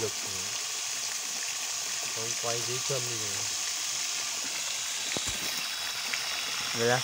lực không quay dưới chân đi nữa Vậy đó.